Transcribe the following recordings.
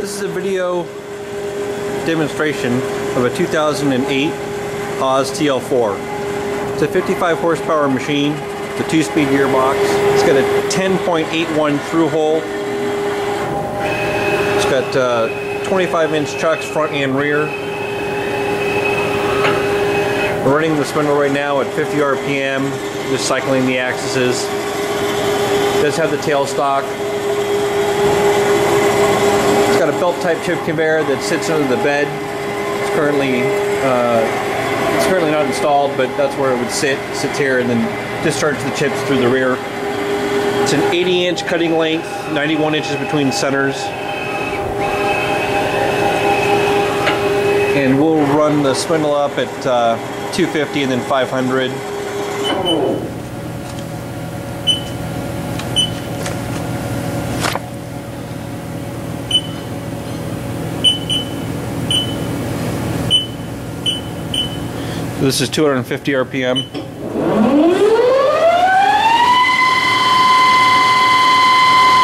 This is a video demonstration of a 2008 Haas TL4. It's a 55 horsepower machine, the two-speed gearbox. It's got a 10.81 through hole. It's got uh, 25 inch chucks front and rear. We're running the spindle right now at 50 RPM, just cycling the axes. It does have the tailstock. Got a belt-type chip conveyor that sits under the bed. It's currently uh, it's currently not installed, but that's where it would sit. It sits here and then discharge the chips through the rear. It's an 80-inch cutting length, 91 inches between centers. And we'll run the spindle up at uh, 250 and then 500. This is 250 RPM.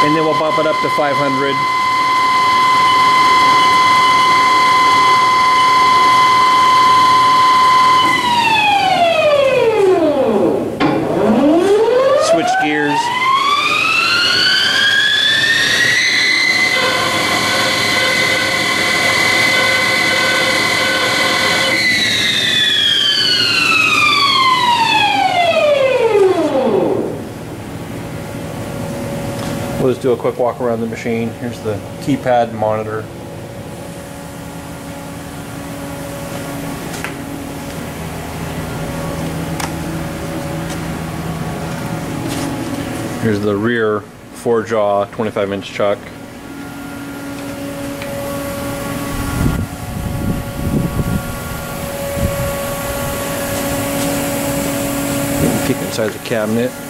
And then we'll bump it up to 500. We'll just do a quick walk around the machine. Here's the keypad monitor. Here's the rear four jaw 25 inch chuck. Peek inside the cabinet.